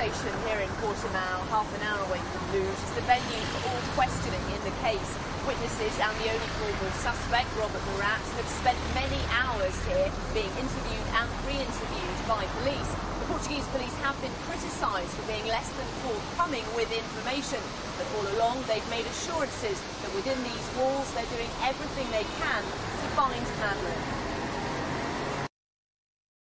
station here in Portimao, half an hour away from Luz, is the venue for all questioning in the case. Witnesses and the only formal suspect, Robert Murat, have spent many hours here being interviewed and re-interviewed by police. The Portuguese police have been criticised for being less than forthcoming with information, but all along they've made assurances that within these walls they're doing everything they can to.